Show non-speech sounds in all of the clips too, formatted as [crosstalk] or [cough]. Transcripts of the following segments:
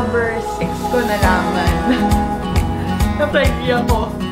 October 6 ko nalaman. Na-preview ako.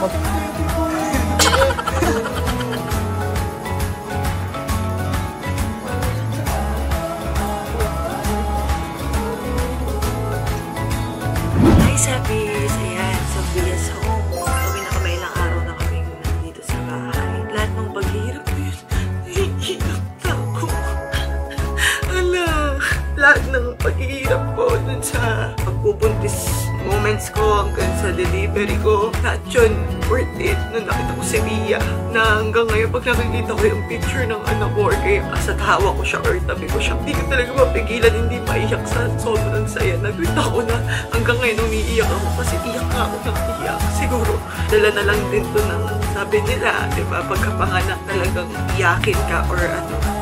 Magkakapag. Hi, ko hanggang sa delivery ko. Lahat yun, worth it. Nung nakita ko si Mia, na hanggang ngayon pag nakikita ko yung picture ng anak ko or kaya kasa't hawak ko siya or tabi ko siya, hindi ko talaga mapigilan, hindi maiyak sa sobrang saya. Nagwita ko na hanggang ngayon umiiyak ako kasi iyak nga ako ng iyak. Siguro, dala na lang din to ng sabi nila, di ba, pagkapanganak talagang iyakin ka or ano,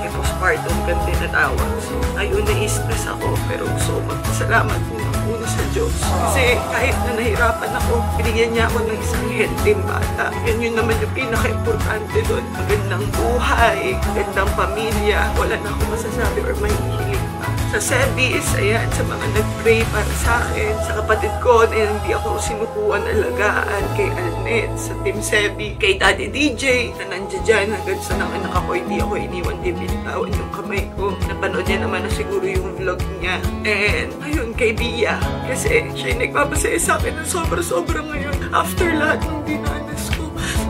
ka tinatawag. So, ayun, na-stress ako pero gusto magpasalamat muna muna sa Diyos. Kasi kahit na nahirapan ako, binigyan niya ako ng isang healthy bata. Yan yun naman yung pinaka-importante doon. Magandang buhay, magandang pamilya. Wala na ako masasabi or mahihiling pa. Sa service, ayan, sa mga nag-pray para sa akin, sa kapatid ko na hindi ako sinukuan alagaan, kay Alnet, sa Team Sebi, kay Daddy DJ, na nandiyan hanggang sa nang anak ako, hindi ako iniwan, di binitawan yung kamay ko. Napanood niya naman na siguro yung vlog niya. And, ayun, kay Bia, kasi siya yung nagpapasaya sa akin ng sobra-sobra ngayon. After lahat ng dinanas ko,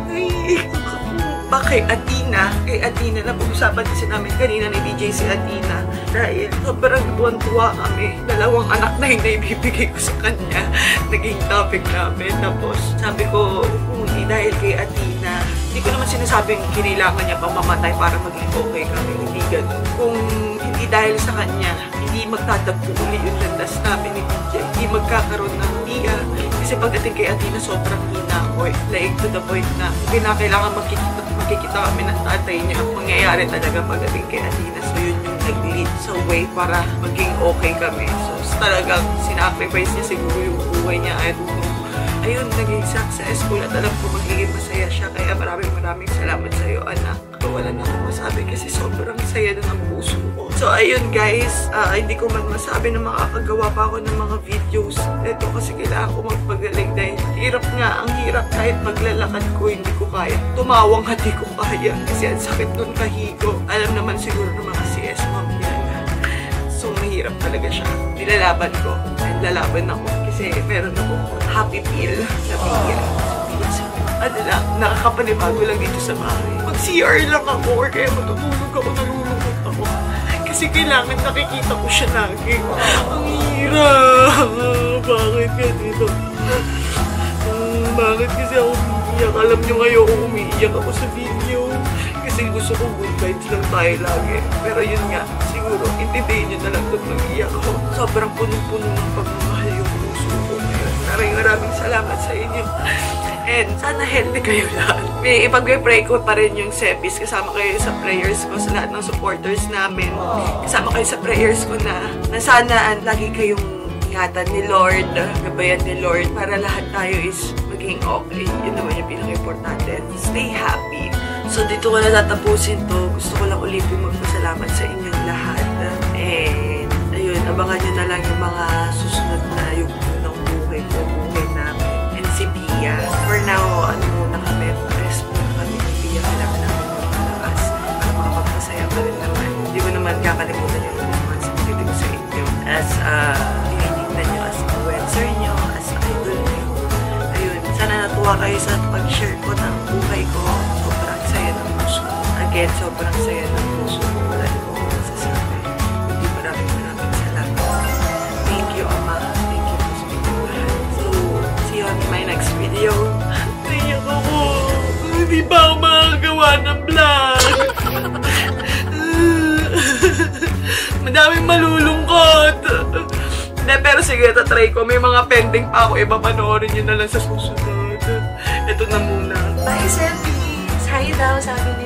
naiiyak ako pa kay Atina. Kay Atina, na pag-usapan kasi namin kanina ni DJ si Atina. Dahil sobrang tuwan-tuwa kami. Dalawang anak na yung naibibigay ko sa kanya. Naging topic namin. Tapos sabi ko, hindi dahil kay Atina, hindi ko naman sinasabing kinailangan niya pang mamatay para maging okay kami. Hindi ganun. Kung hindi dahil sa kanya, hindi magtatagpo uli yung landas namin ni DJ. Hindi magkakaroon ng iya. Kasi pagdating kay Atina, sobrang hina ako. eh. Like to the point na kinakailangan magkikita, magkikita kami ng tatay niya. Mangyayari talaga pagdating kay Atina. So yun yung nag-lead sa way para maging okay kami. So talagang sinacrifice niya siguro yung buhay niya. I. Ayun, naging successful at alam ko magiging masaya siya. Kaya maraming maraming salamat sa iyo, anak. Wala na akong masabi kasi sobrang saya na ng puso ko. So, ayun guys, ah, hindi ko man masabi na makakagawa pa ako ng mga videos. Ito kasi kailangan ko magpagaling dahil hirap nga, ang hirap kahit maglalakad ko, hindi ko kaya. Tumawang hati ko kaya kasi ang sakit nun kahigo. Alam naman siguro ng mga CS mom yan. So, mahirap talaga siya. Nilalaban ko. Lalaban ako. Kasi meron ako happy pill na. So, ano lang, nakakapanibago lang dito sa bahay. Mag-CR lang ako or kaya matutulog ako, nalulungkot ako. Kasi kailangan nakikita ko siya lagi. Ang hirap. Bakit ganito? Hmm, bakit kasi ako umiiyak? Alam nyo ngayon umiiyak ako sa video. Kasi gusto ko good vibes lang tayo lagi. Pero yun nga, siguro, intindihin nyo na lang kung nag-iyak ako. Sobrang punong-puno ng pagmamahal And sana healthy kayo lahat. May ipag-pray ko pa rin yung Sepis. Kasama kayo sa prayers ko sa lahat ng supporters namin. Kasama kayo sa prayers ko na, na sana lagi kayong ingatan ni Lord, gabayan ni Lord para lahat tayo is maging okay. Yun naman yung pinaka-importante. Stay happy. So dito ko na tatapusin to. Gusto ko lang ulit yung magpasalamat sa inyong lahat. And ayun, abangan nyo na lang yung mga susunod na yung unang buhay ko, buhay Pia. For now, ano muna kami, rest muna kami ni Pia. Kailangan namin yung malakas para makapagpasaya pa rin naman. Hindi ko naman kakalimutan yung ko sa inyo. As uh, tinitignan nyo, as influencer nyo, as idol nyo. Ayun, sana natuwa kayo sa pag-share ko ng buhay ko. Sobrang saya ng puso. Again, sobrang saya ng puso ko. Video. Naiyak ako. Hindi pa ako makagawa ng vlog. [laughs] Madaming malulungkot. Hindi, pero sige, tatry ko. May mga pending pa ako. Iba panoorin nyo na lang sa susunod. Ito na muna. Bye, Seppi! Hi daw, sabi ni